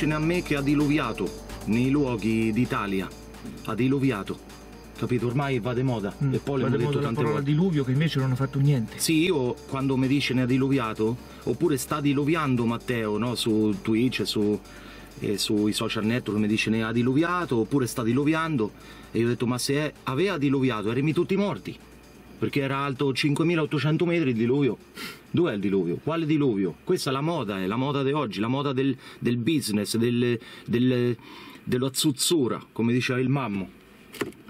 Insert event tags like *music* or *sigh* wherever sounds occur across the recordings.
dicene, tu, mi dicene a me che ha diluviato nei luoghi d'Italia. Ha diluviato. Capito? Ormai va di moda. Mm. E poi di moda detto tante volte. diluvio che invece non ha fatto niente. Sì, io quando mi dice ne ha diluviato, oppure sta diluviando Matteo, no? Su Twitch e su, e sui social network mi dice ne ha diluviato, oppure sta diluviando, e io ho detto ma se è- aveva diluviato eremi tutti morti, perché era alto 5800 metri il diluvio. Dov'è il diluvio? Quale diluvio? Questa è la moda, è la moda di oggi, la moda del, del business, del, del, dello zuzzura, come diceva il mammo.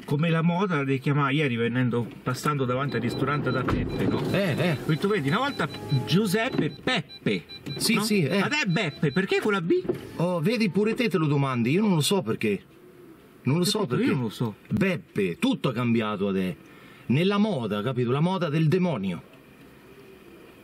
Come la moda le chiamava ieri venendo, passando davanti al ristorante da Peppe, no? Eh, eh, Ho detto, vedi, una volta Giuseppe Peppe. Sì, no? sì, eh. Adesso è Beppe, perché con la B? Oh, vedi pure te te lo domandi, io non lo so perché. Non lo so perché. Io non lo so. Beppe, tutto è cambiato adesso. Nella moda, capito? La moda del demonio.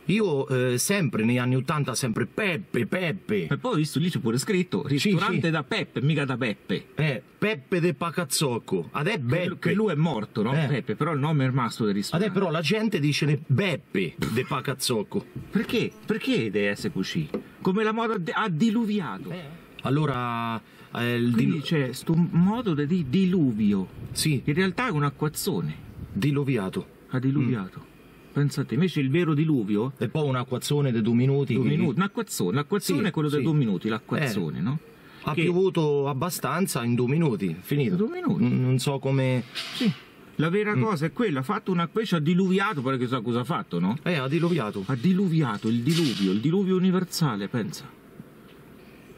Io eh, sempre negli anni 80 sempre Peppe, Peppe. E poi ho visto lì c'è pure scritto ristorante sì. da Peppe, mica da Peppe. Eh, Peppe de Pacazzocco. Adesso Che, Beppe. che lui è morto, no? Eh. Peppe, però il nome è rimasto del ristorante. Adesso però la gente dice Beppe de Pacazzocco. Perché? Perché deve essere così? Come la moda ha diluviato. Allora eh, il Quindi dil- c'è sto modo di diluvio. sì, In realtà è un acquazzone. Diluviato. Ha diluviato. Pensate, invece il vero diluvio E poi un acquazzone di due minuti. due che- minuti, un acquazzone, l'acquazzone Sì, è quello dei sì. due minuti, l'acquazzone, Eh. no? Ha Che- piovuto abbastanza in due minuti, finito. Due minuti. N- Non so come. Sì. La vera Mm. cosa è quella, ha fatto una invece ha diluviato, pare che sa cosa ha fatto, no? Eh, ha diluviato. Ha diluviato il diluvio, il diluvio universale, pensa.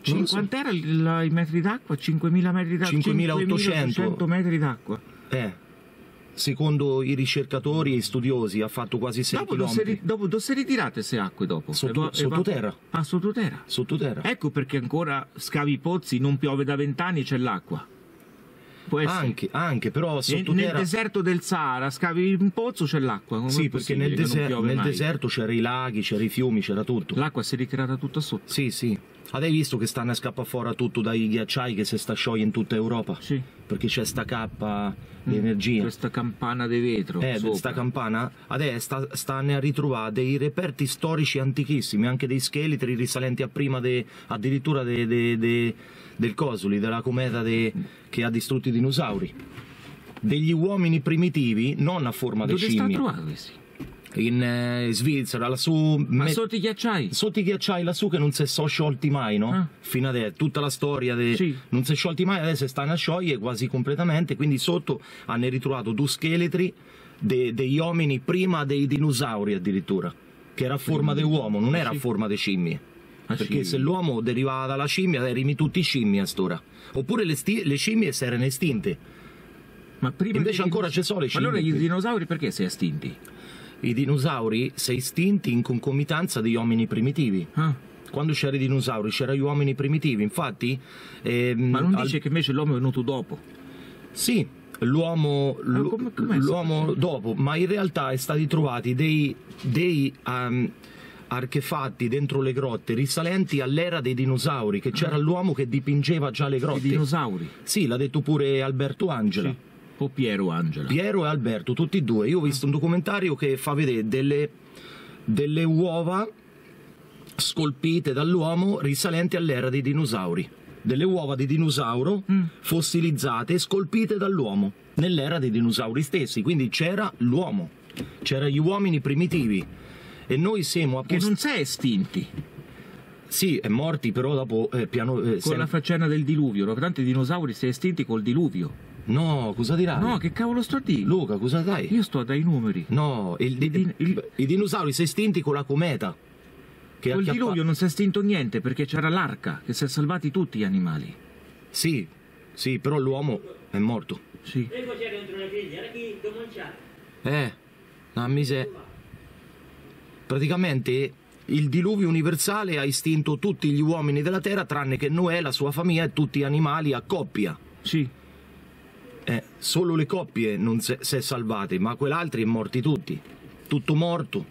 Non lo so. Quant'era il- la- i metri d'acqua? 5.000 metri d'acqua? 5.800. metri d'acqua. Eh. Secondo i ricercatori e i studiosi ha fatto quasi 6 Dopo dove km. ri- dopo dove si ritirate queste acque dopo? Sotto- sottoterra. Ah, sottoterra. Sottoterra. Ecco perché ancora scavi i pozzi, non piove da vent'anni, c'è l'acqua. Anche, anche, però Nel- Nel sottoterra. deserto del Sahara scavi un pozzo, c'è l'acqua. Come Sì, perché nel, deser- nel deserto c'erano i laghi, c'erano i fiumi, c'era tutto. L'acqua si è ritirata tutta sotto. Sì, sì. Avete visto che stanno a scappare fuori tutto dai ghiacciai che si sta sciogliendo in tutta Europa? Sì. Perché c'è sta cappa di energia. Questa campana di vetro. Eh, sopra. sta campana adesso sta, stanno a ritrovare dei reperti storici antichissimi, anche dei scheletri risalenti a prima de- addirittura de- de- de- del Cosuli, della cometa che ha distrutto i dinosauri. Degli uomini primitivi, non a forma di Dove sta scimmie. trovato questi? In eh, Svizzera, lassù. Ma me- sotto i ghiacciai? Sotto i ghiacciai lassù che non si sono sciolti mai, no? Ah. Fino adesso, tutta la storia de- Sì. non si è sciolti mai, adesso stanno a sciogliere quasi completamente, quindi sotto hanno ritrovato due scheletri de- degli uomini prima dei dinosauri addirittura, che era a forma di uomo, non era a Sì. forma di scimmie. Ah, Perché sì. se l'uomo derivava dalla scimmia, erimi tutti scimmie a stora. Oppure le, sti- le scimmie si erano estinte. Ma prima Invece dei ancora ci sono le Ma allora scimmie i dinosauri perché si è estinti? I dinosauri si estinti in concomitanza degli uomini primitivi. Ah, Quando c'erano i dinosauri c'erano gli uomini primitivi, infatti... ehm, Ma non al- dice che invece l'uomo è venuto dopo. Sì, l'uomo, l'uomo dopo, ma in realtà è stati trovati dei, dei ehm, artefatti dentro le grotte risalenti all'era dei dinosauri, che c'era l'uomo che dipingeva già le I grotte. dinosauri. Sì, l'ha detto pure Alberto Angela. Sì. O Piero Angela. Piero e Alberto, tutti e due. Io ho visto un documentario che fa vedere delle, delle uova scolpite dall'uomo risalenti all'era dei dinosauri. Delle uova di dinosauro Mm. fossilizzate e scolpite dall'uomo nell'era dei dinosauri stessi. Quindi c'era l'uomo, c'erano gli uomini primitivi. E noi siamo a che non si è estinti Sì, è morti, però dopo eh, piano. eh, con sem- la faccenda del diluvio. no? Tanti dinosauri si è estinti col diluvio. No, cosa dirai? No, che cavolo sto a dire? Luca, cosa dai? Io sto dai numeri. No, il- Il din- il- i dinosauri si estinti con la cometa. Che Col acchiappa- diluvio non si è estinto niente perché c'era l'arca che si è salvati tutti gli animali. Sì, sì, però l'uomo è morto. Sì. Eh, la mise... Praticamente il diluvio universale ha estinto tutti gli uomini della terra tranne che Noè, la sua famiglia e tutti gli animali a coppia. Sì. Eh, solo le coppie non si è salvate, ma quell'altri è morti tutti. Tutto morto.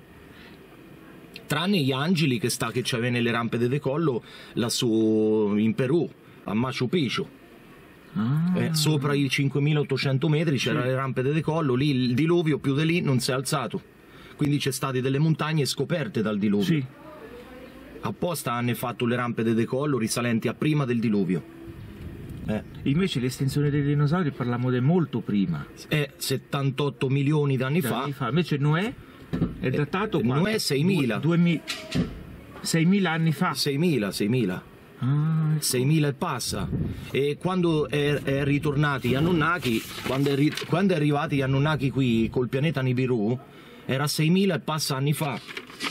Tranne gli angeli che sta che c'aveva nelle rampe di decollo lassù in Perù, a Machu Picchu. Ah. Eh, sopra i 5800 metri c'erano Sì. le rampe di decollo, lì il diluvio più di lì non si è alzato. Quindi c'è state delle montagne scoperte dal diluvio. Sì. Apposta hanno fatto le rampe di decollo risalenti a prima del diluvio. Eh, Invece l'estensione dei dinosauri parliamo di molto prima. è 78 milioni d'anni da fa. anni fa. Invece Noè è datato Eh? Noè 6.000. Due- duemi- 6.000 anni fa. 6.000, 6.000. Ah, ecco. 6.000 e passa. E quando è, è ritornati gli Anunnaki, quando è, ri- quando è arrivati gli Anunnaki qui col pianeta Nibiru, era 6.000 e passa anni fa.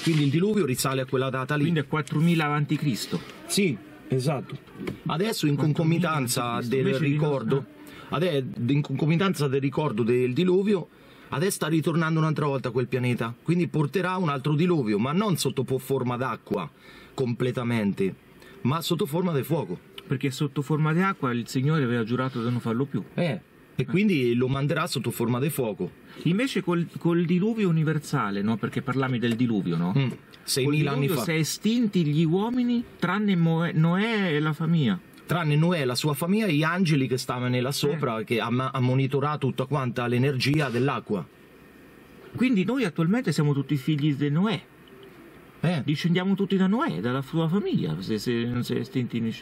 Quindi il diluvio risale a quella data lì. Quindi è 4.000 avanti Cristo. Sì, esatto. Adesso in 4.000 concomitanza del ricordo, no- ade- in concomitanza del ricordo del diluvio, adesso sta ritornando un'altra volta quel pianeta. Quindi porterà un altro diluvio, ma non sotto forma d'acqua completamente, ma sotto forma di fuoco. Perché sotto forma di acqua il Signore aveva giurato di non farlo più. Eh, e quindi lo manderà sotto forma di fuoco. Invece col, col diluvio universale, no? Perché parlami del diluvio, no? Mm, Col 6.000 anni fa. si è estinti gli uomini tranne Moe- Noè e la famiglia. Tranne Noè, la sua famiglia e gli angeli che stavano là sopra, che ha, ha monitorato tutta quanta l'energia dell'acqua. Quindi noi attualmente siamo tutti figli di Noè. Eh, Discendiamo tutti da Noè, dalla sua famiglia, se, se non si è estinti.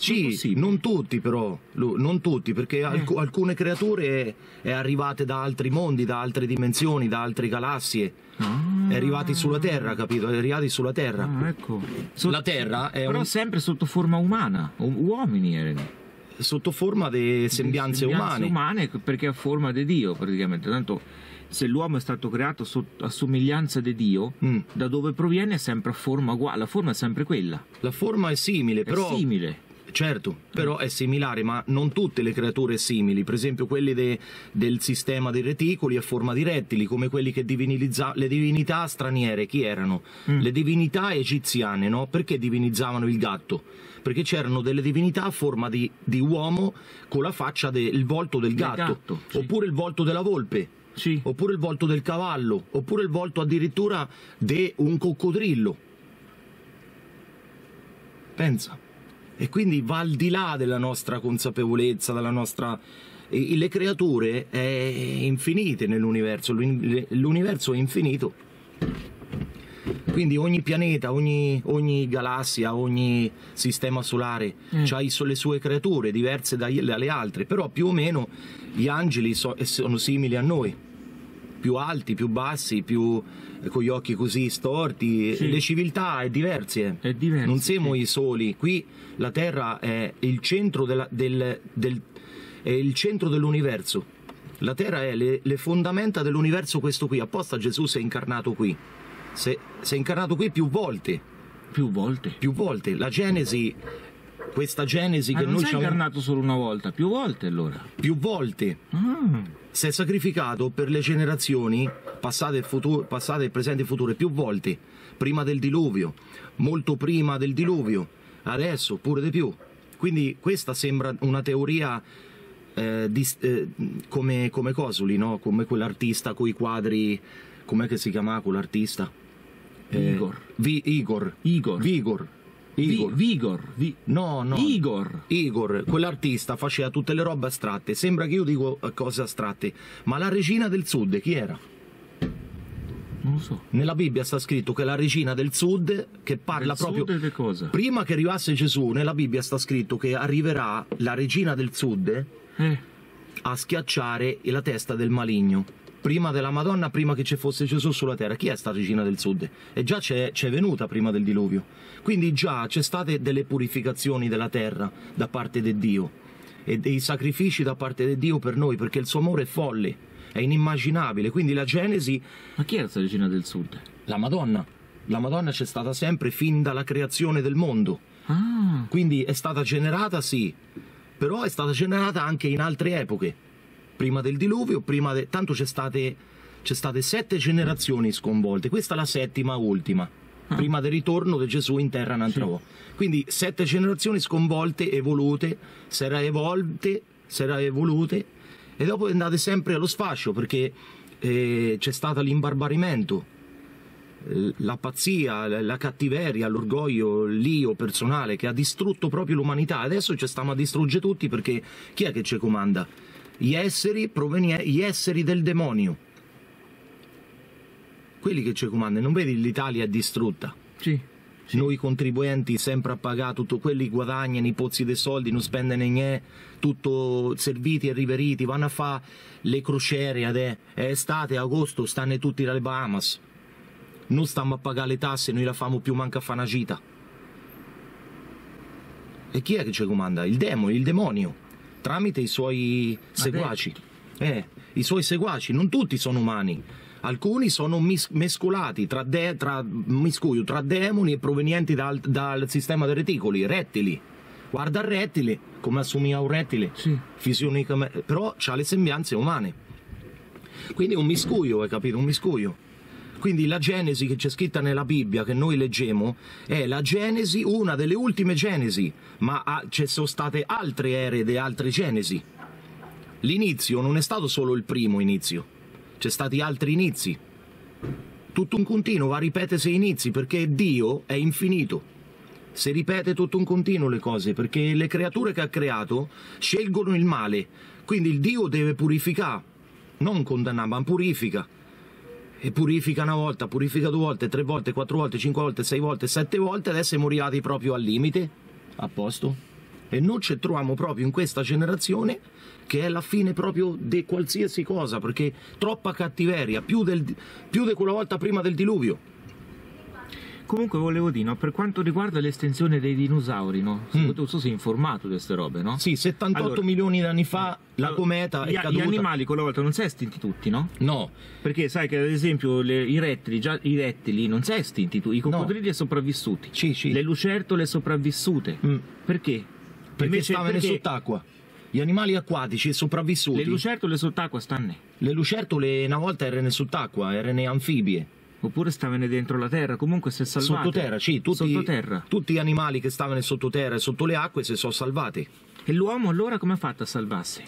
Sì, non tutti però, non tutti, perché alc- alcune creature è, arrivate da altri mondi, da altre dimensioni, da altre galassie, Ah, è arrivati sulla Terra, capito? È arrivati sulla Terra. ah, ecco. Sotto- La Terra è Però un- sempre sotto forma umana, u- uomini erano. sotto forma di sembianze umane. umane perché a forma di Dio praticamente. Tanto se l'uomo è stato creato sotto- a somiglianza di Dio, Mm. da dove proviene è sempre a forma uguale, la forma è sempre quella, La forma è simile, è però simile. Certo, però è similare, ma non tutte le creature simili. Per esempio, quelli de- del sistema dei reticoli a forma di rettili, come quelli che divinizza- le divinità straniere, chi erano? Le divinità egiziane, no? Perché divinizzavano il gatto? Perché c'erano delle divinità a forma di, di uomo con la faccia del volto del Del gatto, gatto, sì. oppure il volto della volpe. Sì. Oppure il volto del cavallo, oppure il volto addirittura di un coccodrillo. Pensa. E quindi va al di là della nostra consapevolezza, della nostra... le creature è infinite nell'universo, l'uni- l'universo è infinito. Quindi ogni pianeta, ogni, ogni galassia, ogni sistema solare Mm. ha le sue creature diverse dalle altre, però più o meno gli angeli so- sono simili a noi, più alti, più bassi, più eh, con gli occhi così storti, Sì. le civiltà è diverse. È diverso, Non siamo sì. i soli, qui la Terra è il centro, della- del- del- è il centro dell'universo. La Terra è le, le fondamenta dell'universo questo qui, apposta Gesù si è incarnato qui. Si è- incarnato qui più volte, Più volte. più volte. La Genesi, questa Genesi Ma che non noi sei siamo incarnato solo una volta, più volte allora. più volte Ah, si è sacrificato per le generazioni passate, e futu- passate, presenti e future più volte, prima del diluvio, molto prima del diluvio, adesso pure di più. Quindi questa sembra una teoria eh, dis- eh, come, come Cosuli, no? come quell'artista con i quadri, com'è che si chiama quell'artista? Igor. Vi- Igor. Igor. Vigor. Vi- Igor. Vigor. Vi- No, no. Igor. Igor, quell'artista faceva tutte le robe astratte. Sembra che io dico eh, cose astratte, ma la regina del sud chi era? Non lo so. Nella Bibbia sta scritto che la regina del sud che parla Del proprio sud che cosa? prima che arrivasse Gesù, nella Bibbia sta scritto che arriverà la regina del sud Eh, a schiacciare la testa del maligno. Prima della Madonna, prima che ci fosse Gesù sulla terra, chi è sta regina del sud? E già c'è, c'è venuta prima del diluvio. Quindi già c'è state delle purificazioni della terra da parte di Dio e dei sacrifici da parte di Dio per noi, perché il suo amore è folle, è inimmaginabile. Quindi la Genesi, ma chi era questa regina del sud? la Madonna, la Madonna c'è stata sempre fin dalla creazione del mondo. Ah, Quindi è stata generata, sì, però è stata generata anche in altre epoche. Prima del diluvio, prima de- tanto c'è state, c'è state sette generazioni sconvolte, questa è la settima ultima, prima del ritorno di Gesù in terra un'altra Sì. volta. Quindi sette generazioni sconvolte, evolute, si era evolte, si era evolute, e dopo è andate sempre allo sfascio perché eh, c'è stato l'imbarbarimento, la pazzia, la la cattiveria, l'orgoglio, l'io personale che ha distrutto proprio l'umanità. Adesso ci stiamo a distruggere tutti perché chi è che ci comanda? Gli esseri, provenie- gli esseri del demonio. Quelli che ci comandano. Non vedi l'Italia distrutta. sì. Noi contribuenti sempre a pagare tutto quelli guadagnano i pozzi dei soldi, non spendono niente, tutto serviti e riveriti, vanno a fare le crociere adè, è estate, agosto, stanno tutti dalle Bahamas. Non stiamo a pagare le tasse, noi la famo più manca a fare una gita. E chi è che ci comanda? Il demonio, il demonio, tramite i suoi seguaci. Eh, i suoi seguaci, non tutti sono umani. Alcuni sono mis- mescolati tra, de- tra, miscuglio, tra demoni e provenienti dal, dal sistema dei reticoli, rettili. Guarda il rettile, come assomiglia a un rettile, Sì. fisionicamente, però ha le sembianze umane. Quindi è un miscuglio, hai capito? Un miscuglio. Quindi la Genesi che c'è scritta nella Bibbia, che noi leggiamo, è la Genesi, una delle ultime Genesi, ma ha- ci sono state altre ere di altre Genesi. L'inizio non è stato solo il primo inizio, c'è stati altri inizi. Tutto un continuo va a ripetersi inizi perché Dio è infinito. Si ripete tutto un continuo le cose perché le creature che ha creato scelgono il male. Quindi il Dio deve purificare, non condannare, ma purifica. E purifica una volta, purifica due volte, tre volte, quattro volte, cinque volte, sei volte, sette volte, adesso siamo arrivati proprio al limite. A posto? E noi ci troviamo proprio in questa generazione che è la fine proprio di qualsiasi cosa, perché troppa cattiveria, più, di quella volta prima del diluvio. Comunque volevo dire, no, per quanto riguarda l'estensione dei dinosauri, no? Mm. Tu sei informato di queste robe, no? Sì, 78 Allora, milioni di anni fa la Allora, cometa gli, è caduta. Gli animali quella volta non si è estinti tutti, no? No, Perché sai che ad esempio le- i rettili, già i rettili non si è estinti tutti, i coccodrilli sono sopravvissuti, Sì, sì. le lucertole sopravvissute. Mm. Perché? perché Invece- stavano perché sott'acqua. Gli animali acquatici sopravvissuti. Le lucertole sott'acqua stanno, Le lucertole una volta erano sott'acqua, erano anfibie. Oppure stavano dentro la terra, comunque si è salvate. Sottoterra, sì, tutti, Sottoterra. tutti gli animali che stavano sottoterra e sotto le acque si sono salvati. E l'uomo allora come ha fatto a salvarsi?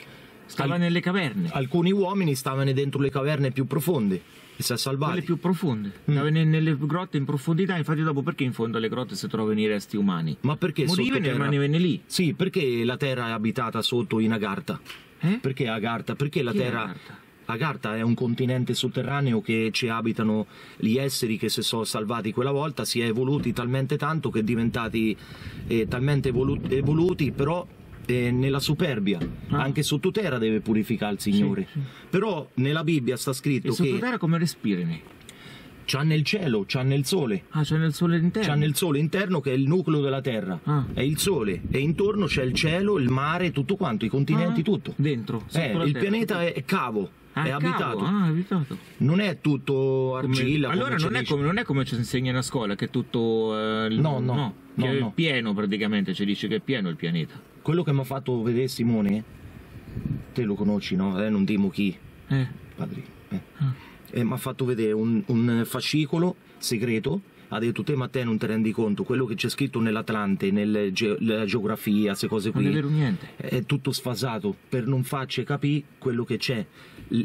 Stava Al- nelle caverne, Alcuni uomini stavano dentro le caverne più profonde e si è salvati. quelle più profonde. Mm. Stava ne- nelle grotte in profondità, infatti dopo perché in fondo alle grotte si trovano i resti umani? Ma perché Morivano e rimanevano lì. Sì, perché la terra è abitata sotto in Agartha? Eh? Perché Agartha? Perché la Chi terra... Agartha? Agartha è un continente sotterraneo che ci abitano gli esseri che si sono salvati quella volta, si è evoluti talmente tanto che è diventati eh, talmente evolu- evoluti, però eh, nella superbia, Ah. anche sottoterra deve purificare il Signore. Sì, sì. Però nella Bibbia sta E scritto che sottoterra come respirano? c'ha nel cielo, c'ha nel sole, Ah, c'è nel sole interno. c'ha nel sole interno che è il nucleo della terra, Ah. è il sole e intorno c'è il cielo, il mare, tutto quanto, i continenti, Ah, tutto. Dentro. sotto Eh, il terra. pianeta è cavo, Ah, è cavo, abitato. Ah, è abitato. Non è tutto argilla. come allora non è, come, non è come ci insegnano a scuola che è tutto eh, il- No, no, che no, è no. pieno praticamente ci dice che è pieno il pianeta Quello che mi ha fatto vedere Simone, te lo conosci, no? Eh, non dimo chi, eh. padre. Eh. Ah. Eh, mi ha fatto vedere un, un fascicolo segreto. Ha detto te ma te non ti rendi conto, quello che c'è scritto nell'Atlante, nella geografia, queste cose non è qui, vero niente è tutto sfasato per non farci capire quello che c'è.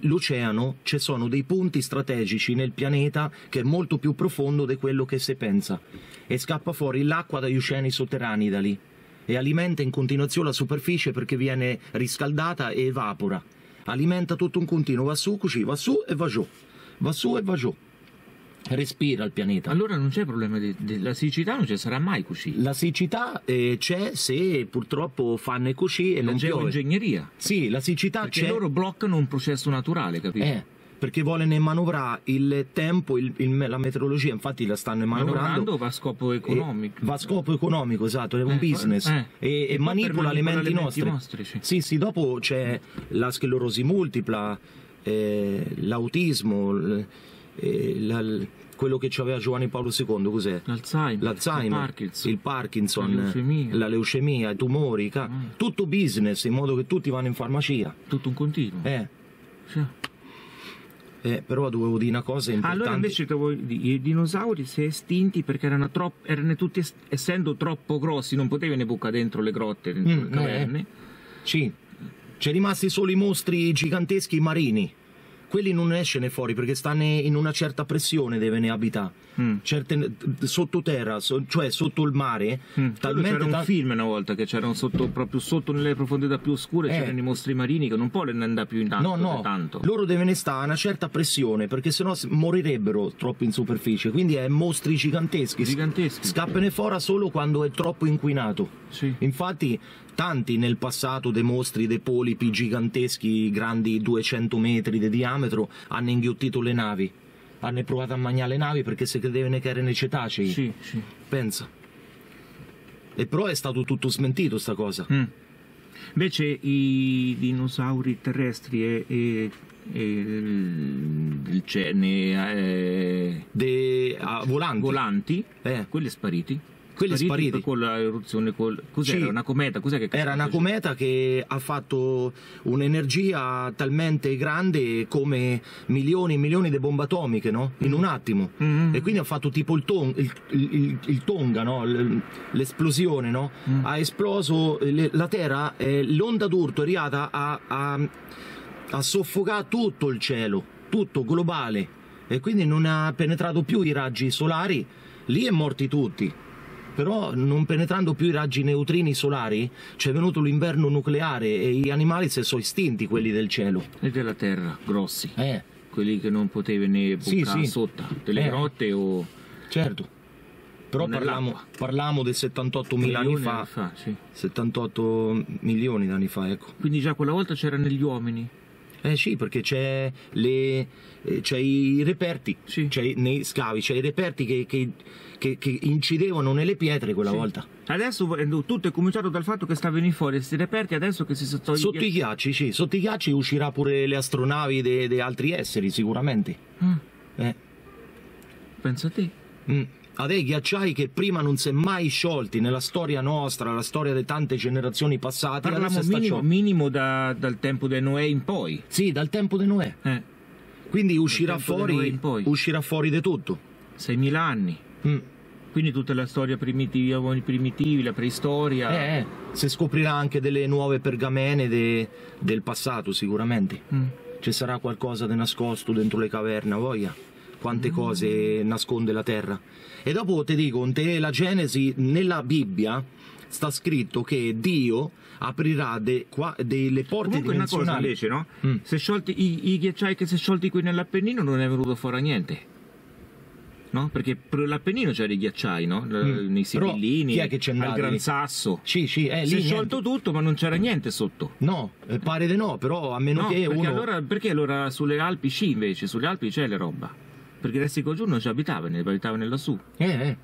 L'oceano, ci sono dei punti strategici nel pianeta che è molto più profondo di quello che si pensa e scappa fuori l'acqua dagli oceani sotterranei da lì e alimenta in continuazione la superficie perché viene riscaldata e evapora. Alimenta tutto un continuo, va su così, va su e va giù, va su e va giù. Respira il pianeta. allora non c'è problema di, di- la siccità non ci sarà mai così La siccità eh, c'è se purtroppo fanno così e la non piove. geoingegneria Sì, la siccità perché c'è. loro bloccano un processo naturale capito? Eh, perché vogliono manovrare il tempo, il- il- la meteorologia, infatti la stanno manovrando. manovrando va a scopo economico va a scopo economico, esatto, è un Eh, business eh. e, E manipola le manipolare menti le nostre. menti nostre, sì. Sì, sì, dopo c'è la sclerosi multipla, eh, l'autismo, eh, la- quello che aveva Giovanni Paolo II, cos'è? l'Alzheimer, L'Alzheimer, il Parkinson il Parkinson, La leucemia. la leucemia, i tumori, ca- Mm. tutto business in modo che tutti vanno in farmacia. tutto un continuo Eh, Sì. eh, però dovevo dire una cosa importante. Allora invece che voi- i dinosauri si è estinti perché erano, troppo, erano tutti, es- essendo troppo grossi, non potevano bucare dentro le grotte, dentro Mm, le caverne. Sì, c'è rimasti solo i mostri giganteschi marini, quelli non esce ne fuori perché stanno in una certa pressione deve ne abitare. Mm. Certe, sottoterra, so- cioè sotto il mare, Mm. talmente c'era un ta- film una volta che c'erano sotto, proprio sotto nelle profondità più oscure Eh. c'erano i mostri marini che non possono andare più in tanto, No, no, tanto. loro devono stare a una certa pressione perché sennò morirebbero troppo in superficie. Quindi è mostri giganteschi. Giganteschi. Scappano fuori solo quando è troppo inquinato. Sì. Infatti, tanti nel passato dei mostri, dei polipi giganteschi, grandi 200 metri di diametro, hanno inghiottito le navi. Hanno provato a mangiare le navi perché si credevano che erano i cetacei. Sì, sì. Pensa. E però è stato tutto smentito sta cosa. Mm. Invece i dinosauri terrestri e, e- il cene eh, De, ah, volanti. volanti, Eh. quelli spariti. Quelli spariti. con l'eruzione, col, cos'era? Sì. Una cometa? Cos'è che Era una cometa che ha fatto un'energia talmente grande come milioni e milioni di bombe atomiche, no? In un attimo. Mm. E quindi ha fatto tipo il, ton- il- il- il- Tonga, no? L'esplosione, no? Mm. Ha esploso le- la Terra, eh, l'onda d'urto è arrivata a, a, a soffocare tutto il cielo, tutto globale. E quindi non ha penetrato più i raggi solari, lì è morti tutti. Però non penetrando più i raggi neutrini solari c'è venuto l'inverno nucleare e gli animali si sono estinti, quelli del cielo. E della terra, grossi. Eh, Quelli che non potevi né Sì, bucare sì. sotto, delle Eh. grotte o certo. Però parliamo, parliamo del 78.000 anni milioni fa, anni fa, sì. 78 milioni di anni fa, ecco. Quindi già quella volta c'erano gli uomini. Eh sì, perché c'è, le, eh, c'è i reperti, Sì. c'è nei scavi, c'è i reperti che, che- che- che incidevano nelle pietre quella Sì. volta. Adesso tutto è cominciato dal fatto che sta venendo fuori questi reperti, adesso che si sono Sotto i ghiacci, sì, sotto i ghiacci uscirà pure le astronavi di altri esseri, sicuramente. Ah, Eh. pensa a te. Mm. Ha dei ghiacciai che prima non si è mai sciolti nella storia nostra, la storia di tante generazioni passate. Parliamo minimo, minimo da- dal tempo di Noè in poi. Sì, dal tempo di Noè. Eh, Quindi uscirà fuori, uscirà fuori di tutto. 6.000 anni. Mm. Quindi tutta la storia primitiva, primitivi, la preistoria. Eh, eh, si scoprirà anche delle nuove pergamene de- del passato, sicuramente. Mm. Ci sarà qualcosa di nascosto dentro le caverne, voglia. Quante cose nasconde la terra. E dopo ti dico, te la Genesi, nella Bibbia sta scritto che Dio aprirà de- qua- delle porte Comunque una cosa dimensionali. invece, no? Mm. Se sciolti, i, i ghiacciai che si è sciolti qui nell'Appennino non è venuto fuori a niente. No? Perché per l'Appennino c'erano i ghiacciai, no? Mm. Nei Però Sibillini, chi è al Gran? Sasso. Sì, sì, è si è sciolto tutto, ma non c'era niente sotto. No, eh, pare di no, però a meno No, che perché, uno... allora, perché allora sulle Alpi sì invece, sulle Alpi c'è le roba. Perché resti qua giù non ci abitavano, abitavano lassù. Eh, eh.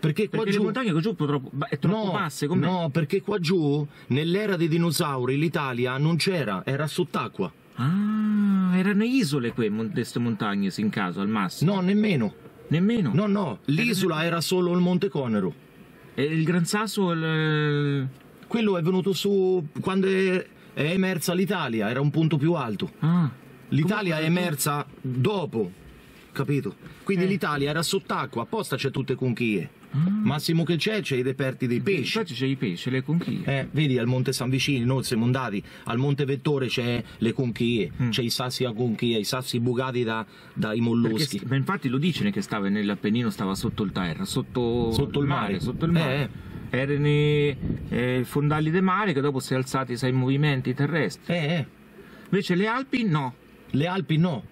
Perché qua Perché giù... le montagne qua giù purtroppo è troppo no, basse, com'è? no, perché qua giù, nell'era dei dinosauri, l'Italia non c'era, era sott'acqua. Ah, erano isole queste montagne, se in caso, al massimo. No, nemmeno. Nemmeno. No, no, l'isola era solo il Monte Conero. E il Gran Sasso, il... Quello è venuto su quando è, è emersa l'Italia, era un punto più alto. Ah. L'Italia è emersa dopo, capito? Quindi Eh. l'Italia era sott'acqua, apposta c'è tutte conchiglie. Ah. Massimo che c'è, c'è i reperti dei pesci. Infatti c'è i pesci, le conchiglie. Eh, vedi al Monte San Vicino, noi siamo andati, al Monte Vettore c'è le conchiglie, Mm. c'è i sassi a conchiglia, i sassi bucati da- dai Perché molluschi. ma infatti lo dice che stava nell'Appennino, stava sotto il terra, sotto, Sotto il mare. Sotto il mare. Eh, Erano i eh, fondali del mare che dopo si è alzati sai movimenti terrestri. Eh, eh, Invece le Alpi no. le Alpi no,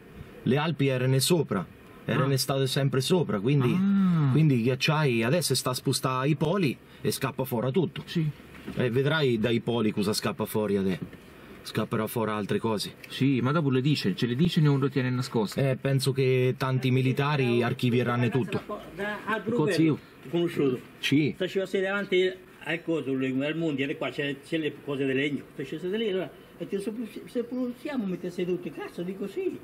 le Alpi erano sopra, erano Ah. state sempre sopra, quindi, Ah. quindi i ghiacciai adesso sta a spostare i poli e scappa fuori tutto. Sì. Eh, vedrai dai poli cosa scappa fuori adesso. Scapperà fuori altre cose. Sì, ma dopo le dice, ce le dice e non lo tiene nascoste. Eh, penso che tanti militari archivieranno tutto. Da Albero Consiglio. Bello, conosciuto. Sì. Faceva sedere davanti al coso, al mondiale, qua c'è, le cose di legno. Faceva sedere lì, allora, e ti se, se possiamo mettere seduti, cazzo, dico sì.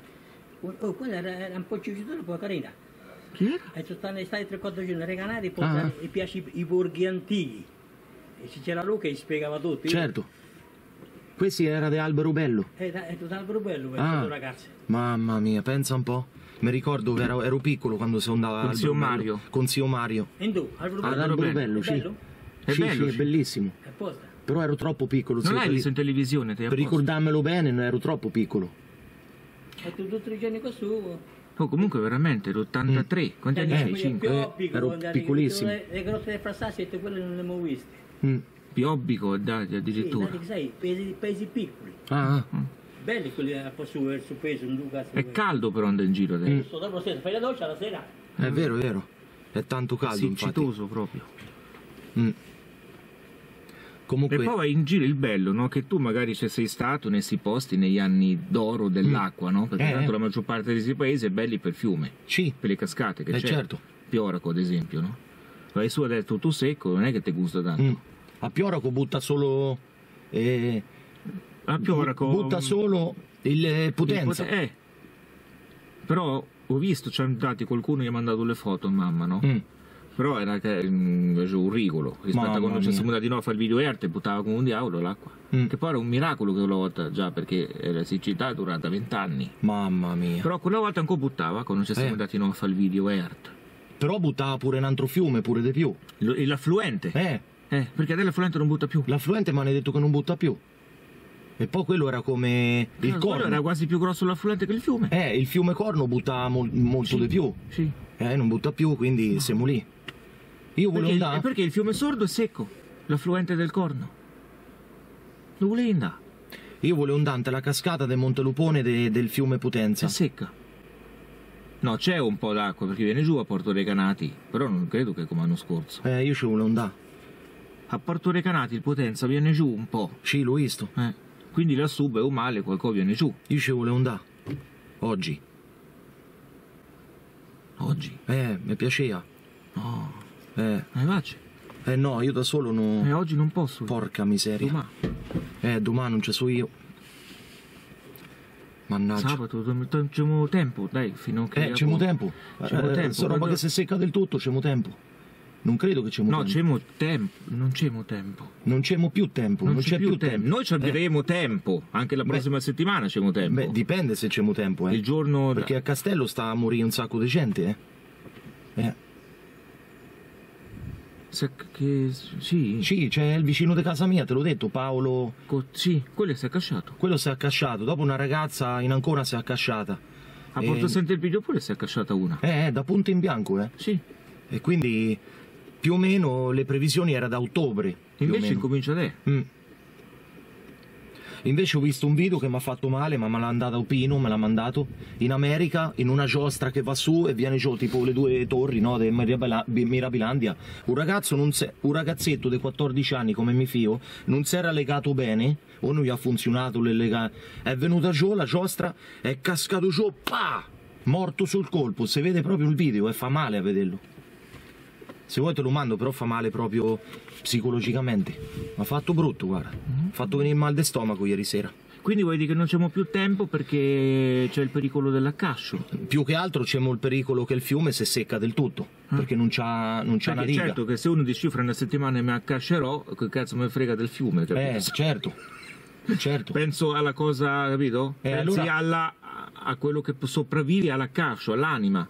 Oh, quella era, era un po' cicciutona, un po' carina. Chi era? E ci stanno stati 3-4 giorni regalati, poi Ah. mi piace i, i borghi antichi. E se c'era Luca che spiegava tutto. Certo. Questi era di Albero Bello. È, è tutto albero bello per Ah. questo ragazzo. Mamma mia, pensa un po'. Mi ricordo che ero, ero piccolo quando sono andato Con zio Mario. Con zio Mario. E tu, albero Ad bello? Albero Bello. Sì. bello? È sì, bello, sì, è bellissimo. È apposta. Però ero troppo piccolo, Non l'hai per, visto in televisione? Te per ricordarmelo bene ero troppo piccolo. Metto tutti i giorni così. Oh, comunque veramente l'83, quanti anni Eh, c'hai? quelli 5? più obbligo, ero piccolissimo. Le, le grotte del Frassassi, quelle non le abbiamo viste. Mm. Piobbico, dai, Sì, addirittura. dai, sai, paesi, paesi piccoli. Ah, ah. Belli quelli a su verso peso, cazzo. È caldo però andare in giro adesso. Giusto, dopo stesso, fai la doccia la sera. è vero, è vero. È tanto caldo, Sì, infatti. proprio. Mm. E Comunque, poi vai in giro il bello, no? Che tu magari ci sei stato nei questi posti negli anni d'oro dell'acqua, no? Perché Eh, tanto eh. la maggior parte di questi paesi è belli per fiume, sì, per le cascate che Eh, c'è. certo. Pioraco, ad esempio, no? Vai su adesso tutto secco, non è che ti gusta tanto. Mm. a Pioraco butta solo... eh, A Pioraco butta solo il eh, il potenza. pote- eh. Però ho visto, ci hanno dati qualcuno gli ha mandato le foto a mamma, no? Mm. Però era invece un rigolo rispetto Mamma a quando ci siamo andati a fare il video ERT e buttava come un diavolo l'acqua. Mm. Che poi era un miracolo che quella volta già perché la siccità è durata vent'anni. Mamma mia. Però quella volta ancora buttava quando ci siamo Eh. andati a fare il video ERT. Però buttava pure un altro fiume, pure di più. L- L'affluente. Eh, Eh, perché adesso l'affluente non butta più. l'affluente mi hanno detto che non butta più. E poi quello era come il Eh, quello corno. era quasi più grosso l'affluente che il fiume. Eh, il fiume corno butta mol- molto Sì. di più. Sì. Eh, non butta più, quindi siamo lì. Io volevo Perché, andare. perché il fiume sordo è secco, l'affluente del corno. Dove volevi andare? Io volevo andare alla cascata del Montelupone de- del fiume Potenza. È secca. No, c'è un po' d'acqua perché viene giù a Porto Recanati, però non credo che come l'anno scorso. Eh, io ci volevo andare. A Porto Recanati il Potenza viene giù un po', Sì, l'ho visto. eh. quindi lassù beh o male qualcosa viene giù. Io ci volevo andare. Oggi. Oggi. Eh, mi piaceva. No, Eh, eh, vace. eh no, io da solo non... Eh, oggi non posso. Porca miseria. Domani. Eh, domani non ci so io. Mannaggia. Sabato, c'è tempo, dai, fino a che... Eh, c'è tempo. C'è Eh, tempo, sta roba quando- che si secca del tutto, c'è tempo. Non credo che c'è No, tempo. c'è mo tempo, non c'è tempo. Non c'è più tempo. Non, c'è, più tempo. Noi ci Eh, avremo tempo, anche la Beh. prossima settimana c'è tempo. Beh, dipende se c'è tempo, eh. Il giorno... Perché a Castello sta a morire un sacco di gente, eh. Eh, Se- che... Sì, sì, c'è il vicino di casa mia, te l'ho detto, Paolo. Co- sì, quello si è accasciato. Quello si è accasciato. Dopo una ragazza in Ancona si è accasciata. A Eh, Porto Sant'Elpidio pure si è accasciata una. Eh, eh, da punto in bianco, eh. Sì, E quindi più o meno le previsioni erano da ottobre. invece incomincia da... Mm. Invece ho visto un video che mi ha fatto male, ma me l'ha mandato Pino, me l'ha mandato in America, in una giostra che va su e viene giù tipo le due torri no, di Mirabilandia. Un ragazzo, un ragazzetto di 14 anni come mi fio, non si era legato bene, o non gli ha funzionato le lega- È venuta giù la giostra, è cascato giù, pa! Morto sul colpo, si vede proprio il video e fa male a vederlo. Se vuoi te lo mando, però fa male proprio psicologicamente. Mi ha fatto brutto, guarda. Mi ha fatto venire mal di stomaco ieri sera. Quindi vuoi dire che non c'è più tempo perché c'è il pericolo dell'accascio? Più che altro c'è il pericolo che il fiume si secca del tutto, perché non c'ha, non c'ha una riga. certo che se uno dice fra una settimana mi accascerò, che cazzo mi frega del fiume? capito? Eh, certo. Certo. Penso alla cosa, capito? Eh, Pensi allora- alla- a- a quello che sopravvive all'accascio, all'anima.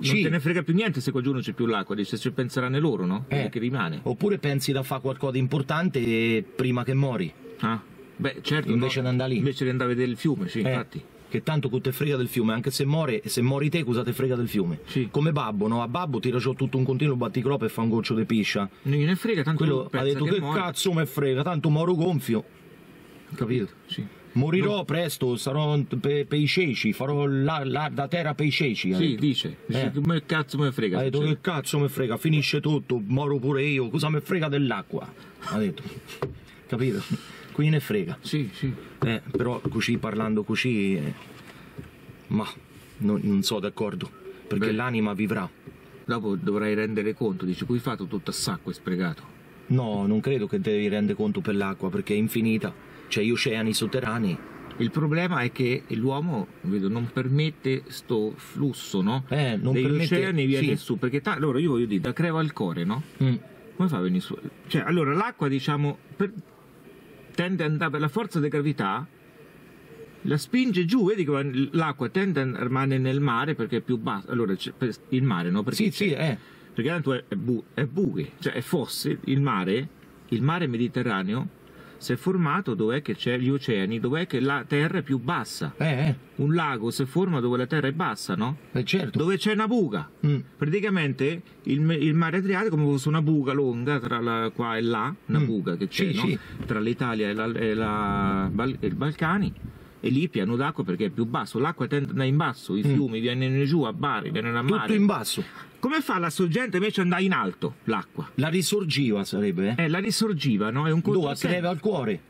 Non Sì. te ne frega più niente se quel giorno c'è più l'acqua, dice ci penseranno loro, no? Eh. Che rimane. Oppure pensi da fare qualcosa di importante prima che mori. Ah, beh, certo. Invece no, di andare lì. Invece di andare a vedere il fiume, sì, Eh, infatti. Che tanto che te frega del fiume, anche se muore, se mori te, cosa te frega del fiume? Sì. Come babbo, no? A babbo tira giù tutto un continuo batticrope e fa un goccio di piscia. Non gliene frega, tanto Quello ha detto che, muore. cazzo me frega, tanto moro gonfio. Capito? Sì. Morirò presto, sarò per i ceci, farò la, la, da terra per i ceci. Sì, dice. dice Eh. Come cazzo me frega? Ha detto che cazzo me frega, finisce tutto, moro pure io, cosa me frega dell'acqua? Ha detto. *laughs* Capito? Qui ne frega. Sì, sì. Eh, però così parlando così, eh, ma non, non so d'accordo, perché l'anima vivrà. Dopo dovrai rendere conto, dice, qui fatto tutto a sacco e sprecato. No, non credo che devi rendere conto per l'acqua, perché è infinita. C'è gli oceani sotterranei. Il problema è che l'uomo vedo, non permette sto flusso, no? Eh, non Degli permette- oceani viene sì. su, perché ta- allora io voglio dire, da Creva al Core, no? Mm. Come fa a venire su? Cioè, allora l'acqua, diciamo, per- tende ad andare per la forza di gravità, la spinge giù, vedi che l'acqua tende a rimanere nel mare perché è più basso. Allora, il mare, no? Perché Sì, sì, eh. perché tanto è, bu- è buche, cioè è fosse il mare, il mare Mediterraneo si è formato dove che c'è gli oceani, dove che la terra è più bassa. Eh, Un lago si forma dove la terra è bassa, no? eh, certo. Dove c'è una buca. Mm. Praticamente il, il mare Adriatico è come fosse una buca lunga tra la, qua e là, una Mm. buca che c'è Sì, no? sì. tra l'Italia e, la, e, la e i Balcani. E lì piano d'acqua perché è più basso, l'acqua tende in basso, i fiumi vengono giù a Bari, vengono a Mm. Tutto mare. in basso. Come fa la sorgente invece ad andare in alto l'acqua? La risorgiva sarebbe, eh? La risorgiva, no? È un Dove controsenso. creve al cuore.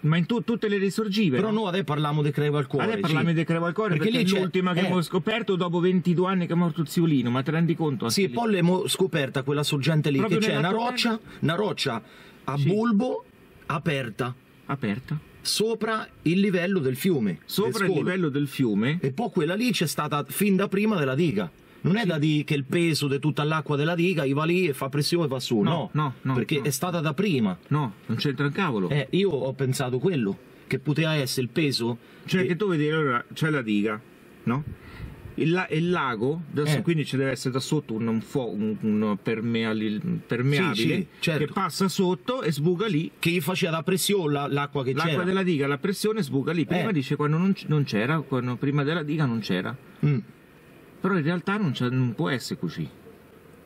Ma in tu- tutte le risorgive. Però no? noi adesso parliamo di creve al cuore. Adesso parliamo sì. di Crevo al Cuore perché, lì è l'ultima che eh, abbiamo scoperto dopo 22 anni che è morto Ziolino, ma te rendi conto? Sì, e poi l'abbiamo scoperta quella sorgente lì, Proprio che c'è una roccia, una roccia a Sì. bulbo aperta Aperta. sopra il livello del fiume. Sopra del il livello del fiume. E poi quella lì c'è stata fin da prima della diga. Non è da dire che il peso di tutta l'acqua della diga va lì e fa pressione e va su, No, no. no, no, perché è stata da prima. No, non c'entra un cavolo. Eh, io ho pensato quello, che poteva essere il peso. cioè che- che tu vedi, allora c'è la diga, no? Il, la- il lago, Eh. quindi ci deve essere da sotto un, un fo- un- permeabile Sì, sì, certo. che passa sotto e sbuca lì. che gli faceva da pressione la- l'acqua che L'acqua c'era. della diga, la pressione sbuca lì. Prima Eh. dice quando non, c'era, quando prima della diga non c'era. Mm. Però in realtà non, non può essere così.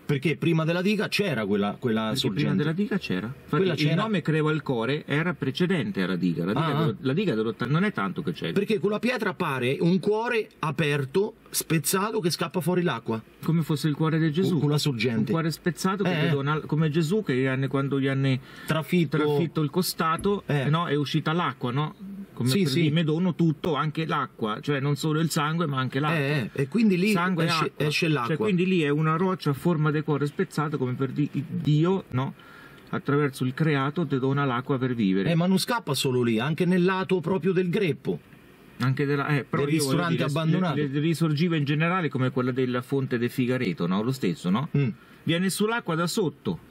Perché prima della diga c'era quella, quella sorgente. prima della diga c'era. Infatti, Quella il c'era. nome Creva al Core era precedente alla diga. La diga, Ah, dello- ah. la diga dello- non è tanto che c'è. Perché con la pietra appare un cuore aperto, spezzato, che scappa fuori l'acqua. Come fosse il cuore di Gesù. Con- con la Un sorgente. cuore spezzato Eh, ti eh. dona- come Gesù che gli hanno- quando gli hanno Trafitto. trafitto il costato Eh. no, è uscita l'acqua, no? Come Sì, per sì. mi dono tutto, anche l'acqua, cioè non solo il sangue ma anche l'acqua. Eh, eh, e quindi lì sangue esce, esce l'acqua. Cioè, quindi lì è una roccia a forma di cuore spezzato come per dire Dio, no? Attraverso il creato ti dona l'acqua per vivere. Eh, ma non scappa solo lì, anche nel lato proprio del greppo. Anche della, eh, però Del ristorante dire, abbandonato. Le, le risorgive in generale come quella della fonte del Figareto, no? Lo stesso, no? Mm. Viene sull'acqua da sotto.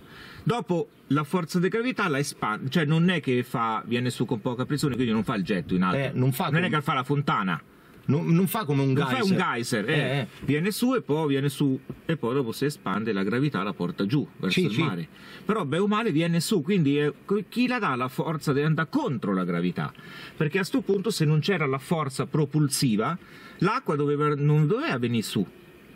Dopo la forza di gravità la espande, cioè non è che fa, viene su con poca pressione, quindi non fa il getto in alto. Eh, non fa non è come- che fa la fontana. Non, non fa come un Non geyser. fa un geyser, eh. Eh, eh. viene su e poi viene su e poi dopo si espande la gravità la porta giù verso Sì, il sì. mare. Però beh o male viene su, quindi è- chi la dà la forza deve andare contro la gravità? Perché a sto punto se non c'era la forza propulsiva, l'acqua doveva- non doveva venire su.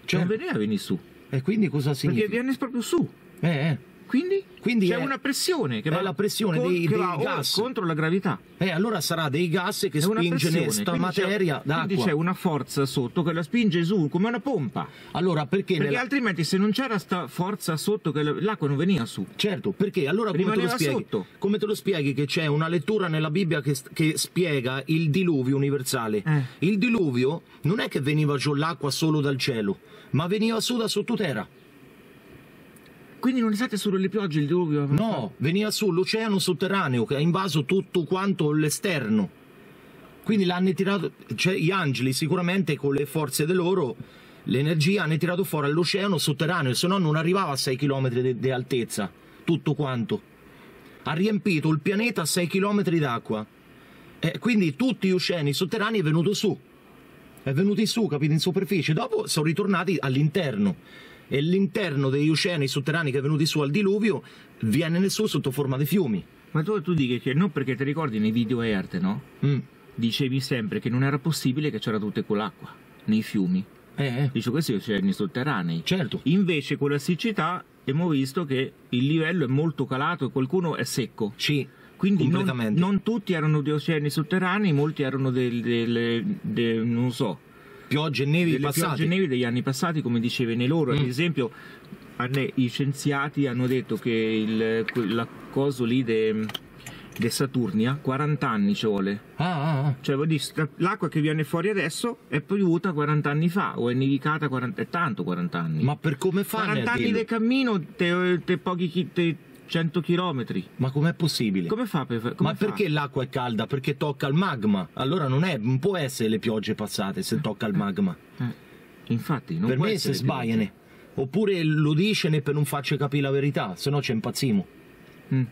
Certo. Non veniva venire su, E quindi cosa significa? perché viene proprio su. Eh, eh. Quindi, Quindi c'è è- una pressione che è va, la pressione con- dei- dei gas. contro la gravità. Eh, allora sarà dei gas che spingono questa materia Quindi c'è d'acqua. una forza sotto che la spinge su come una pompa. Allora perché, Perché nella- altrimenti se non c'era sta forza sotto che la- l'acqua non veniva su. Certo, perché allora come te, spieghi? come te lo spieghi che c'è una lettura nella Bibbia che, che spiega il diluvio universale? Eh. Il diluvio non è che veniva giù l'acqua solo dal cielo, ma veniva su da sottoterra. Quindi non state solo le piogge, il diluvio? No, veniva su l'oceano sotterraneo che ha invaso tutto quanto l'esterno. Quindi l'hanno tirato, cioè gli angeli sicuramente con le forze di loro, l'energia hanno tirato fuori all'oceano sotterraneo, se no non arrivava a 6 km di altezza, tutto quanto. Ha riempito il pianeta a 6 km d'acqua. E quindi tutti gli oceani sotterranei è venuto su. È venuti su, capito, in superficie. Dopo sono ritornati all'interno. E l'interno degli oceani sotterranei che è venuti su al diluvio viene su sotto forma di fiumi. Ma tu, tu dici che non perché ti ricordi nei video ERT, no? Mm. Dicevi sempre che non era possibile che c'era tutte quell'acqua nei fiumi. Eh, eh, Dice questi oceani sotterranei. certo. Invece con la siccità abbiamo visto che il livello è molto calato e qualcuno è secco. Sì, Quindi non, non tutti erano di oceani sotterranei, molti erano del, del- del- non so, Piogge e nevi delle passati. piogge e nevi degli anni passati, come dicevi nei loro. Ad Mm. esempio, hanno- i scienziati hanno detto che il, quella coso lì de, de Saturnia 40 anni ci vuole. Ah, ah, ah. Cioè, vuol dire, sta- l'acqua che viene fuori adesso è piovuta 40 anni fa, o è nevicata 40, è tanto 40 anni. Ma per come fanno 40 a anni di cammino, te, te pochi chi- te 100 chilometri. Ma com'è possibile? Come fa per come Ma fa? perché l'acqua è calda? Perché tocca il magma. Allora non, è, non può essere le piogge passate se tocca il magma. Eh, infatti, non per può me se sbagliano. Oppure lo dicene per non farci capire la verità, se no ci impazzimo. Mm.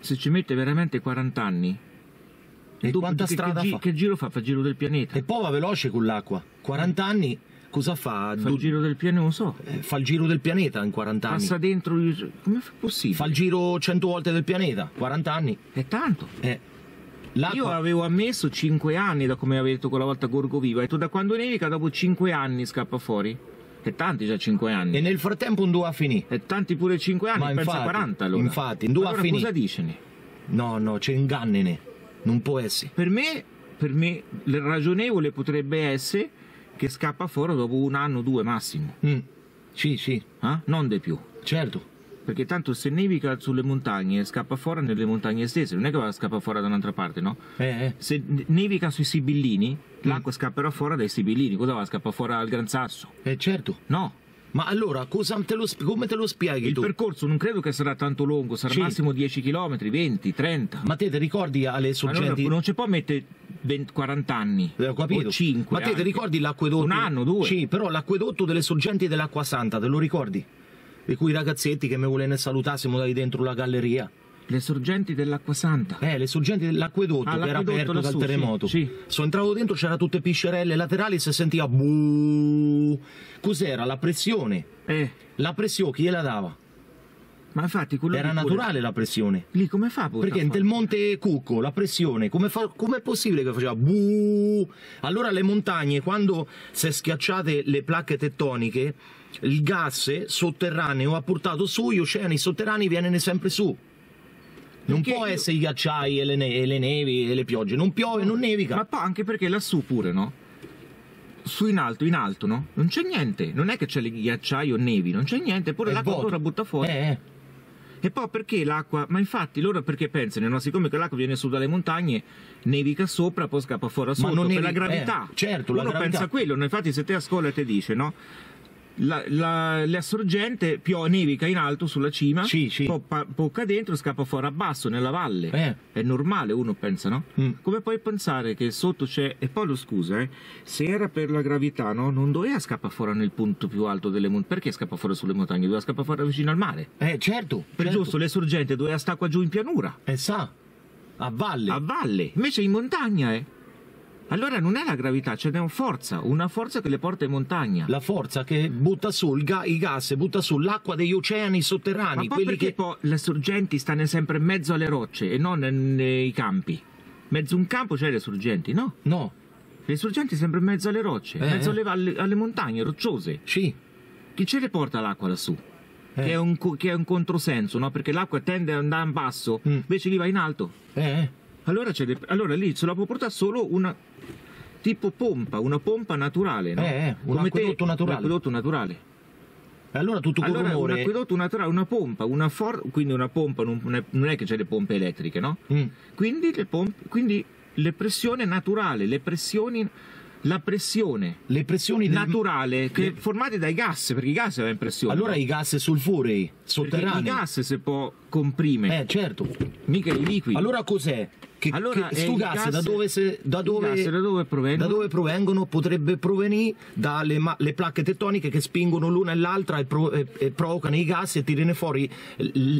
Se ci mette veramente 40 anni, E dopo quanta che, strada che, fa? che giro fa? Fa il giro del pianeta. E poi va veloce con l'acqua. 40 anni cosa fa? Fa il giro del pianeta, non so. eh, fa il giro del pianeta in 40 anni. Passa dentro. Come è possibile? Fa il giro 100 volte del pianeta, 40 anni. È tanto. Eh, Io avevo ammesso 5 anni, da come avevo detto quella volta a Gorgo Viva. Ho detto da quando nevica, dopo 5 anni scappa fuori. È tanti già 5 anni. e nel frattempo non doveva finire. E tanti pure 5 anni, Ma pensa infatti, 40 allora. infatti, non doveva allora finire. cosa dicene? No, no, c'è ingannene. Non può essere. Per me, per me, il ragionevole potrebbe essere che scappa fuori dopo un anno, due massimo. Mm. Sì, sì, eh? Non di più. certo. Perché tanto se nevica sulle montagne, scappa fuori nelle montagne stesse, non è che va a scappare fuori da un'altra parte, no? Eh, eh. Se nevica sui Sibillini, Mm. l'acqua scapperà fuori dai Sibillini, cosa va a scappare fuori al Gran Sasso? Eh, certo. No, Ma allora, cosa te lo, come te lo spieghi il tu? percorso non credo che sarà tanto lungo, sarà Sì. massimo 10 km, 20, 30. Ma te ti ricordi alle Allora, sorgenti... non ci può mettere 20, 40 anni Eh, Ho capito. o 5 Ma te ti ricordi l'acquedotto? Un anno, due. Sì, però l'acquedotto delle sorgenti dell'acqua santa, te lo ricordi? E quei ragazzetti che mi volevano salutare siamo dai dentro la galleria. Le sorgenti dell'acqua santa. Eh, le sorgenti dell'acquedotto Ah, che era aperto dal lassù, terremoto. sì, sì. Sono entrato dentro, c'era tutte piscerelle laterali e si sentiva buh. Cos'era? La pressione. Eh, La pressione chi gliela dava? ma infatti quello Era lì pure- naturale la pressione. Lì come fa pure Perché del Monte Cucco la pressione, come fa- com'è possibile che faceva buh? Allora le montagne, quando si è schiacciate le placche tettoniche, il gas sotterraneo ha portato su, gli oceani sotterranei viene sempre su. Non può io- essere i ghiacciai e le, ne- e le nevi e le piogge, non piove, non nevica. Ma poi anche perché lassù pure, no? Su in alto, in alto, no? Non c'è niente. Non è che c'è le ghiacciai o nevi, non c'è niente. Pure l'acqua ancora butta fuori. Eh, eh. E poi perché l'acqua? Ma infatti loro perché pensano, no? Siccome che l'acqua viene su dalle montagne, nevica sopra, poi scappa fuori sotto non per nevi- la gravità. eh, certo, la Uno gravità. pensa a quello, no? infatti se te a scuola te dice, no? La, la, la sorgente più nevica in alto sulla cima, Sì, sì. poi pa- pocca dentro scappa fuori a basso nella valle. Eh. È normale, uno pensa, no? Mm. Come puoi pensare che sotto c'è. E poi lo scusa, eh, se era per la gravità, no? Non doveva scappare fuori nel punto più alto delle montagne. Perché scappa fuori sulle montagne? Doveva scappare fuori vicino al mare. Eh, certo. Per certo. giusto, le sorgenti doveva stare qua giù in pianura, Eh, sa, a valle. a valle. Invece in montagna, eh. Allora non è la gravità, c'è una forza, una forza che le porta in montagna. La forza che butta su ga- i gas, butta su l'acqua degli oceani Ma sotterranei, poi quelli perché che... poi le sorgenti stanno sempre in mezzo alle rocce e non nei campi? Mezzo un campo c'è le sorgenti, no? No, Le sorgenti sempre in mezzo alle rocce, in Eh, mezzo eh. alle, valle- alle montagne rocciose. sì. Chi ce le porta l'acqua lassù? Eh. Che, è un, che è un controsenso, no? Perché l'acqua tende ad andare in basso, Mm. invece lì va in alto. Eh, eh. Allora, c'è de- allora lì se la può portare solo una tipo pompa, una pompa naturale, no? Eh, eh, un Come te- acquedotto naturale. Un acquedotto naturale. E allora tutto quel Allora, un rumore... acquedotto naturale, una pompa, una for- quindi una pompa, non è, non è che c'è le pompe elettriche, no? Mm. Quindi le, pompe, quindi le pressioni naturali, le pressioni, la pressione Le pressioni del... naturale che le- formate dai gas, perché i gas avevano pressione. Allora i gas sulfurei Perché sotterranei. i gas si può comprime, Eh, certo. mica i liquidi. Allora cos'è? Che, Allora, che eh, stu i gas, gas- da dove, se- da dove, gas da dove provengono? da dove provengono? Potrebbe provenire dalle placche tettoniche che spingono l'una e l'altra e, pro- e- e provocano i gas e tirano fuori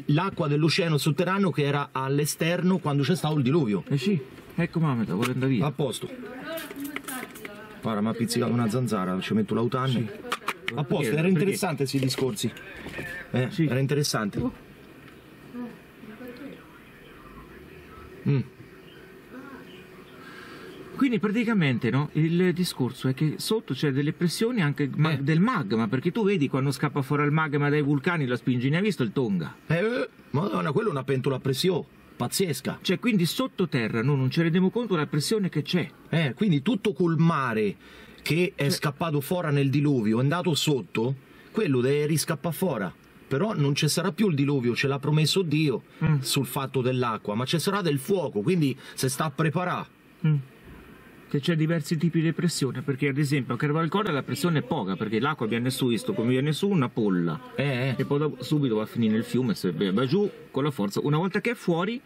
l'acqua dell'oceano sotterraneo che era all'esterno quando c'è stato il diluvio. Eh sì, ecco Mameta, vuole andare via. A posto. Guarda, mi ha pizzicato una zanzara, ci metto l'autanne. A posto, era interessante questi discorsi. Eh, Sì. Era interessante. Mm. Quindi praticamente no, il discorso è che sotto c'è delle pressioni anche ma- Eh. del magma, perché tu vedi quando scappa fuori il magma dai vulcani la spingi, ne hai visto il Tonga? Eh, madonna, quella è una pentola a pressione, pazzesca. Cioè quindi sottoterra noi non ci rendiamo conto della pressione che c'è. Eh, quindi tutto quel mare che è scappato fuori nel diluvio, è andato sotto, quello deve riscappare fuori. Però non ci sarà più il diluvio, ce l'ha promesso Dio Mm. sul fatto dell'acqua, ma ci sarà del fuoco, quindi si sta a preparare. Mm. Che c'è diversi tipi di pressione, perché ad esempio a Carvalcoda la pressione è poca, perché l'acqua viene su, visto come viene su, una polla. Eh, eh. E poi dopo- subito va a finire nel fiume, se va giù con la forza. Una volta che è fuori,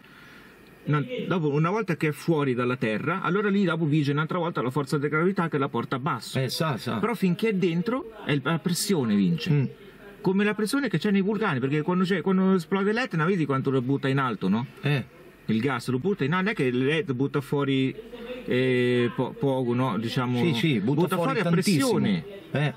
no, dopo, una volta che è fuori dalla terra, allora lì dopo vige un'altra volta la forza di gravità che la porta a basso. Eh, sa, sa. Però finché è dentro, è la pressione vince. Mm. Come la pressione che c'è nei vulcani, perché quando, c'è- quando esplode l'Etna, vedi quanto lo butta in alto, no? Eh, Il gas lo butta in alto, non è che l'Etna butta fuori e po- poco, no? Diciamo, Sì, sì, butta, fuori, a tantissimo. pressione. Eh.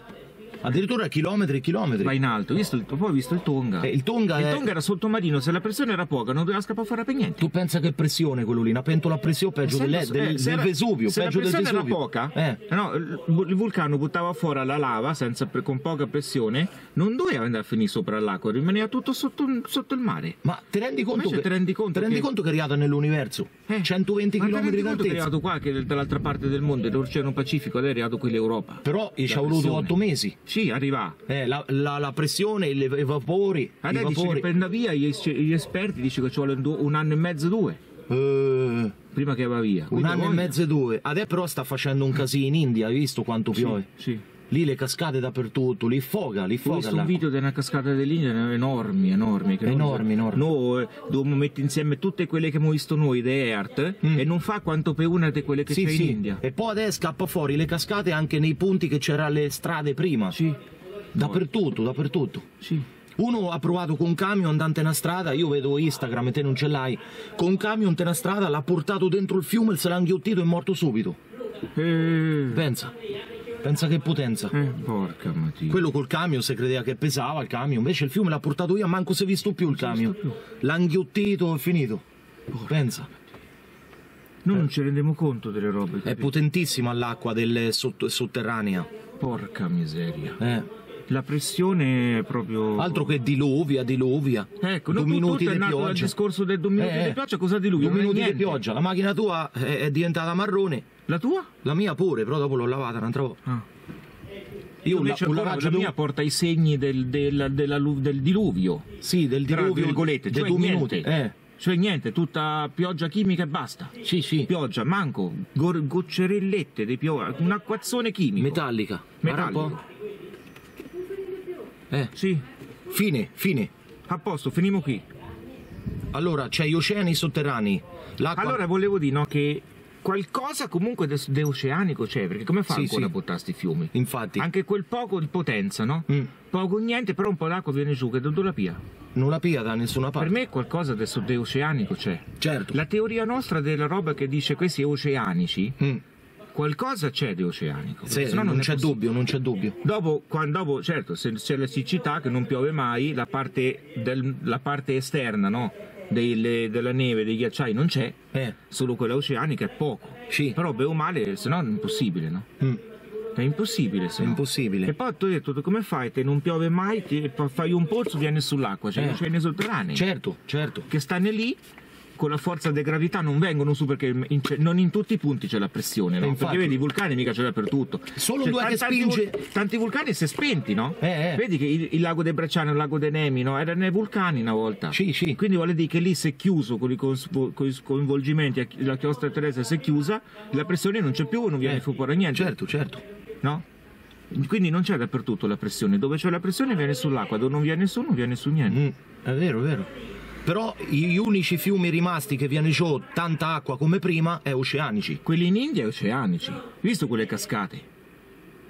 Addirittura chilometri e chilometri. Va in alto, visto il- poi ho visto il Tonga. Eh, il Tonga Il è- Tonga era sottomarino, se la pressione era poca non doveva scappare fuori per niente. Tu pensa che pressione quello lì? Una pentola a pressione peggio Se- eh, del, se del era- Vesuvio, se peggio la del pressione era poca, Eh. no, il vulcano buttava fuori la lava senza con poca pressione, non doveva andare a finire sopra l'acqua, rimaneva tutto sotto, sotto il mare. Ma ti rendi conto, Invece che, ti rendi conto ti rendi che- conto che è arrivato nell'universo? Eh, 120 ma ti km conto che è arrivato qua, che dall'altra parte del mondo, dell'Oceano Pacifico, ed è arrivato qui l'Europa. Però ci ha voluto pressione. 8 mesi. Sì, arriva. Eh, la, la- la pressione, i vapori, i Adesso dice che andare via gli, gli esperti dice che ci vuole un, anno e mezzo, due, Eh, prima che va via. un Quindi anno e voglia. mezzo e due. Adesso però sta facendo un casino in India, hai visto quanto Sì, piove? sì. Lì le cascate dappertutto, lì foga, lì Ho foga. visto un video di una cascata dell'India enormi, enormi. Che Enormi, enormi. Noi dobbiamo mettere insieme tutte quelle che abbiamo visto noi, di Earth, Mm. e non fa quanto per una di quelle che Sì, c'è sì. in India. E poi adesso scappa fuori le cascate anche nei punti che c'erano le strade prima. Sì, Dappertutto, dappertutto. sì. Uno ha provato con un camion andante in una strada, io vedo Instagram e te non ce l'hai, con un camion in una strada, l'ha portato dentro il fiume, se l'ha inghiottito e è morto subito. Eh, Pensa, pensa che potenza. eh, porca mattina. Quello col camion si credeva che pesava il camion, invece il fiume l'ha portato via, manco si è visto più il camion. L'ha inghiottito e finito. Pensa, Noi non ci rendiamo conto delle robe. è capito? potentissima l'acqua del sotto- sotterranea. Porca miseria. Eh. La pressione è proprio. Altro che diluvia, diluvia. Ecco, due minuti di pioggia. discorso del due minuti Eh, di pioggia, cosa diluvia? Due minuti di pioggia. La macchina tua è, è diventata marrone. La tua? La mia pure, però dopo l'ho lavata un'altra volta. Ah. Io la, invece lavaggio la devo- mia porta i segni del, del- lu- del diluvio. Sì, del Tra diluvio. virgolette, dei cioè due niente. minuti. Eh. Cioè niente, tutta pioggia chimica e basta. Sì, sì. Pioggia, manco, gor- goccerellette di pioggia, un acquazzone chimico. Metallica. Metallico. Eh, Sì, fine, fine. a posto, finimo qui. Allora, c'è gli oceani sotterranei. L'acqua. Allora volevo dire no, che qualcosa comunque de, de oceanico c'è, perché come fa Sì, ancora sì. a buttare sti fiumi? Infatti, Anche quel poco di potenza, no? Mm. Poco niente, però un po' d'acqua viene giù, che dove la pia? non la pia da nessuna parte. Per me qualcosa adesso de oceanico c'è. Certo. La teoria nostra della roba che dice questi oceanici, Mm. Qualcosa c'è di oceanico. Sì, non, è c'è dubbio, non c'è dubbio. Dopo, quando, dopo, certo, se c'è la siccità che non piove mai, la parte, del- la parte esterna no? Delle- della neve, dei ghiacciai non c'è, Eh. solo quella oceanica è poco. Sì. Però bene o male, se no è impossibile, no? Mm. È impossibile, se È no. impossibile. E poi ti ho detto, come fai? Te non piove mai, ti- fai un pozzo, viene sull'acqua, cioè Eh. oceani sotterranei. Certo, certo. Che stanno lì, con la forza di gravità non vengono su perché in- non in tutti i punti c'è la pressione, no? Eh, infatti. Perché vedi i vulcani mica c'è dappertutto. Solo Cioè, due che tanti spinge- vul- Tanti vulcani si è spenti, no? Eh, eh. Vedi che il, il lago dei Bracciano, il lago dei Nemi, no? Erano i vulcani una volta. Sì, sì. Quindi vuole dire che lì si è chiuso con i, con i coinvolgimenti, la chiostra terrestre si è chiusa, la pressione non c'è più, non viene Eh, fuori niente. Certo, certo. No? Quindi non c'è dappertutto la pressione. Dove c'è la pressione viene sull'acqua, dove non viene su non viene su niente. Mm, è vero, è vero. Però gli unici fiumi rimasti che viene giù tanta acqua come prima è oceanici. Quelli in India oceanici. Visto quelle cascate?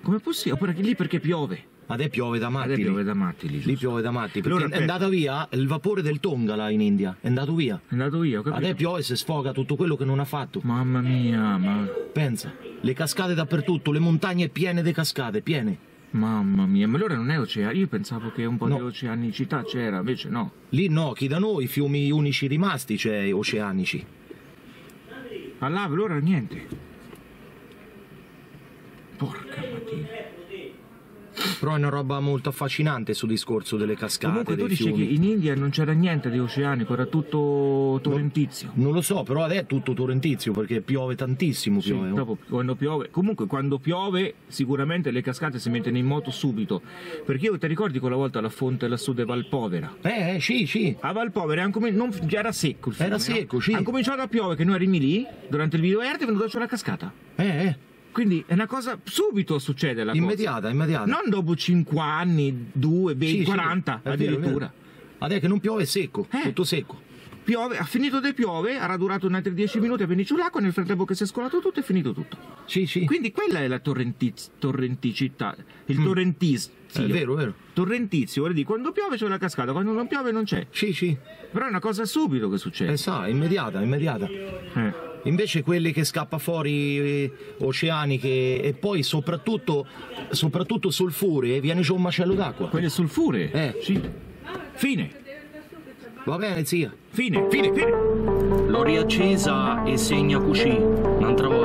Com'è possibile? Oppure lì perché piove? Adesso piove da matti. Lì. piove da matti lì. Lì piove da matti. Perché Allora, è andata via il vapore del Tonga là in India. È andato via. È andato io, ho capito. Adesso piove e si sfoga tutto quello che non ha fatto. Mamma mia, ma... Pensa, le cascate dappertutto, le montagne piene di cascate, piene. Mamma mia, ma allora non è oceano. Io pensavo che un po' No. di oceanicità c'era, invece no. Lì no, chi da noi, i fiumi unici rimasti, c'è oceanici. Allora, allora niente. Porca mattina. Però è una roba molto affascinante sul discorso delle cascate, Comunque tu dici fiumi. che in India non c'era niente di oceanico, era tutto torrentizio. Non lo so, però adesso è tutto torrentizio perché piove tantissimo. Sì, Piove, dopo, quando piove, comunque quando piove sicuramente le cascate si mettono in moto subito. Perché io ti ricordi quella volta la fonte lassù di Valpovera? Eh, eh, sì, sì. A Valpovera non- già era secco il fiume, Era no? secco, sì. Hanno cominciato a piovere che noi eravamo lì, durante il video verde è venuto la cascata. Eh, eh. Quindi è una cosa, subito succede la Immediata, cosa. immediata. Non dopo 5 anni, 2, 20, Sì, sì, 40 è vero, è addirittura. Adesso che non piove è secco, Eh. tutto secco. Piove, ha finito di piove, ha durato un altri 10 minuti, è venuto l'acqua, nel frattempo che si è scolato tutto è finito tutto. Sì, sì. Quindi quella è la torrentiz- torrenticità, il torrentizio. Mm. È vero, è vero. Torrentizio, vuol dire quando piove c'è la cascata, quando non piove non c'è. Sì, sì. Però è una cosa subito che succede. Eh sa, immediata, immediata. Eh. Invece quelli che scappa fuori eh, oceaniche e poi soprattutto, soprattutto sulfure, viene giù un macello d'acqua. Quelle sulfure? Eh. Sì. Fine. Va bene, zia. Fine, fine, fine. L'ho riaccesa e segna cucì. Un'altra volta.